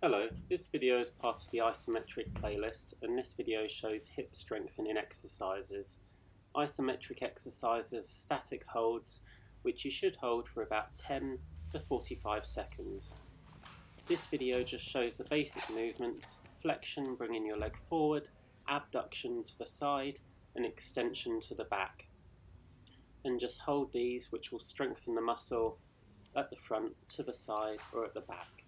Hello, this video is part of the isometric playlist and this video shows hip strengthening exercises. Isometric exercises are static holds which you should hold for about 10 to 45 seconds. This video just shows the basic movements, flexion bringing your leg forward, abduction to the side and extension to the back. And just hold these which will strengthen the muscle at the front, to the side or at the back.